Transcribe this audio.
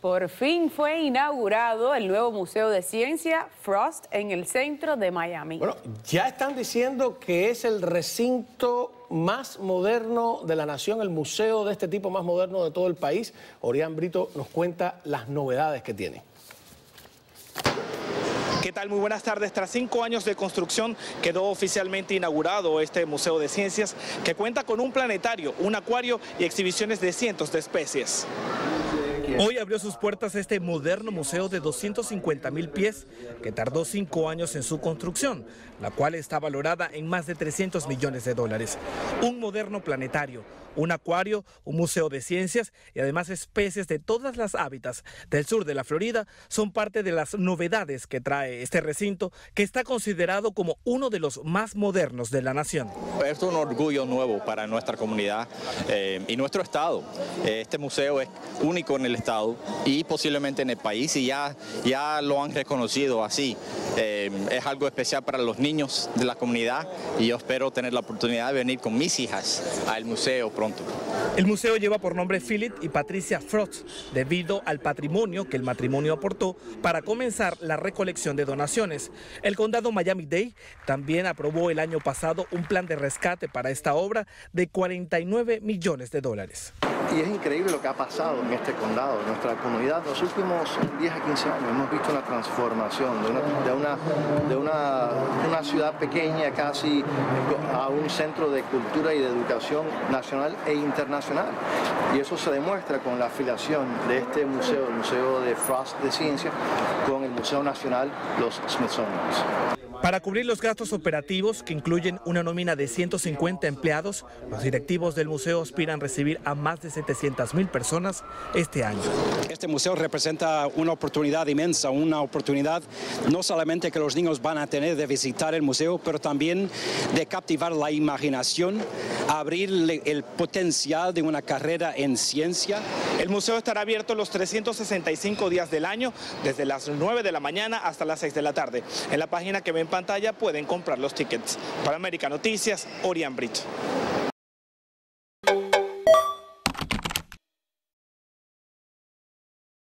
Por fin fue inaugurado el nuevo Museo de Ciencia Frost en el centro de Miami. Bueno, ya están diciendo que es el recinto más moderno de la nación, el museo de este tipo más moderno de todo el país. Orián Brito nos cuenta las novedades que tiene. ¿Qué tal? Muy buenas tardes. Tras cinco años de construcción quedó oficialmente inaugurado este Museo de Ciencias que cuenta con un planetario, un acuario y exhibiciones de cientos de especies. Hoy abrió sus puertas este moderno museo de 250 mil pies que tardó cinco años en su construcción, la cual está valorada en más de 300 millones de dólares. Un moderno planetario, un acuario, un museo de ciencias y además especies de todas las hábitats del sur de la Florida son parte de las novedades que trae este recinto que está considerado como uno de los más modernos de la nación. Es un orgullo nuevo para nuestra comunidad eh, y nuestro estado. Este museo es único en el estado y posiblemente en el país y ya, ya lo han reconocido así. Eh, es algo especial para los niños de la comunidad y yo espero tener la oportunidad de venir con mis hijas al museo pronto. El museo lleva por nombre Philip y Patricia Frost debido al patrimonio que el matrimonio aportó para comenzar la recolección de donaciones. El condado Miami-Dade también aprobó el año pasado un plan de rescate para esta obra de 49 millones de dólares. Y es increíble lo que ha pasado en este condado, en nuestra comunidad. Los últimos 10 a 15 años hemos visto una transformación de una, de una, una, ciudad pequeña casi a un centro de cultura y de educación nacional e internacional. Y eso se demuestra con la afiliación de este museo, el Museo de Frost de Ciencia, con el Museo Nacional Los Smithsonian. Para cubrir los gastos operativos, que incluyen una nómina de 150 empleados, los directivos del museo aspiran recibir a más de 700 mil personas este año. Este museo representa una oportunidad inmensa, una oportunidad no solamente que los niños van a tener de visitar el museo, pero también de captivar la imaginación, abrir el potencial de una carrera en ciencia. El museo estará abierto los 365 días del año, desde las 9 de la mañana hasta las 6 de la tarde. En la página que ven pantalla pueden comprar los tickets. Para América Noticias, Orián Brito.